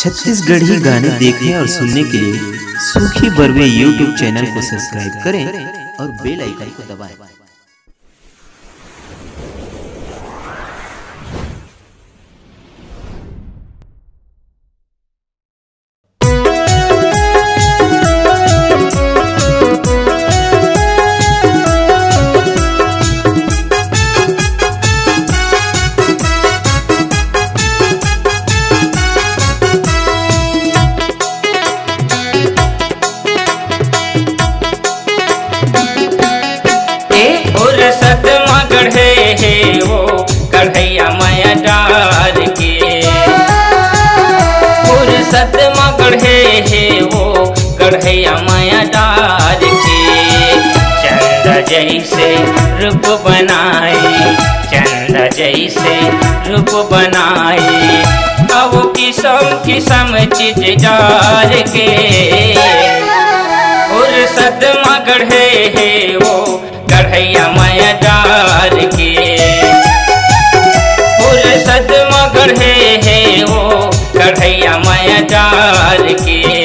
छत्तीसगढ़ी गाने देखने और सुनने के लिए सूखी बरवे यूट्यूब चैनल को सब्सक्राइब करें और बेल आइकन को दबाएँ। मगढ़े हे वो, कढ़ैया माया डार के। फुर्सत मगढ़े हे वो, कढ़ैया माया डार के। चंद जैसे रूप बनाए, चंद जैसे रूप बनाए, अब किसम किसम चीज़ डार के। फुर्सत मगढ़े हे वो, कढ़ैया है के है वो कढ़ैया मैया डार के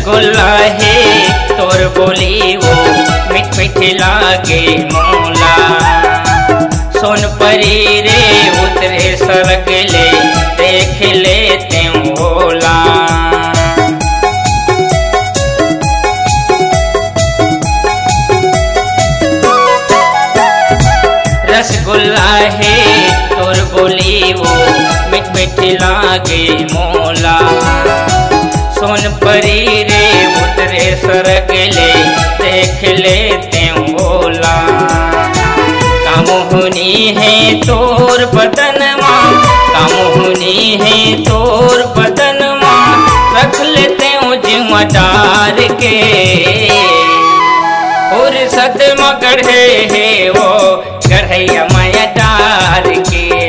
रसगुल्ला है, तोर बोली वो मिठ मिठ लागे मोला। सोन परी रे, उतरे सरग ले, देख ले त्यों होला रसगुल्ला है, तोर बोली वो मिठ मिठ लागे मोला। सोन परी रे, उतरे सरग ले, देख लेते बोला कामोहनी है तोर बदन माँ कामोहनी है तोर बदन माँ, रख लेते जिम्मा डार के। और सत मगढ़े है वो, गढ़ैया माया डार के।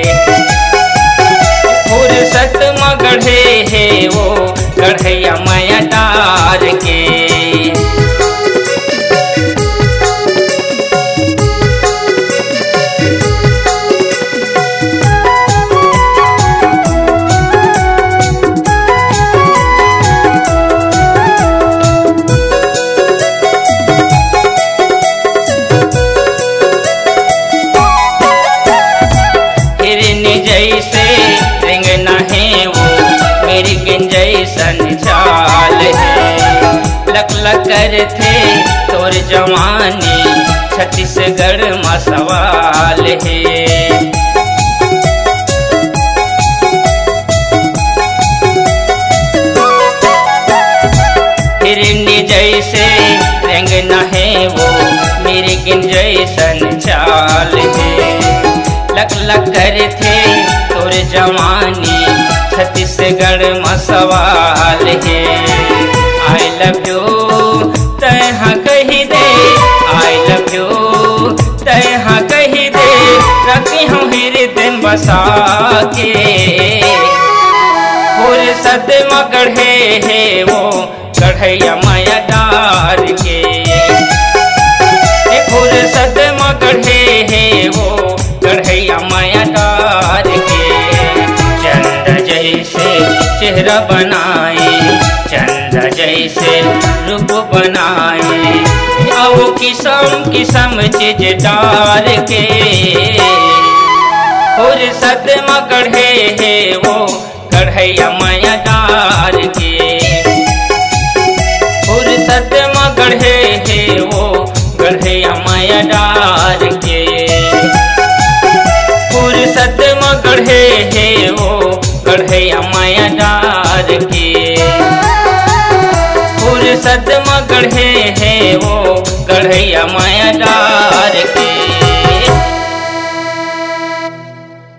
है लक लक कर थे तोर जवानी, छत्तीसगढ़ में सवाल है। जैसे रंगना है वो, मेरे गिन जैसन चाल है। लक लक कर थे तोर जवानी, छत्तीसगढ़ में सवाल है। आई लव रखी हूँ हृदय बसा के फुर्सत मगढ़े है वो कढ़ैया माया डार के फुर्सत मगढ़े है वो कढ़ैया माया डार के चंद जैसे चेहरा बनाए। जैसे रूप बनाए। आओ किसम किसम चीज़ डार के। और फुर्सत मगढ़े है वो कढ़ैया माया डार के। और फुर्सत मगढ़े है वो गढ़ैया माया डार के। और फुर्सत मगढ़े है वो गढ़ैया माया सदमा गढ़े हैं वो गढ़ैया माया डार के।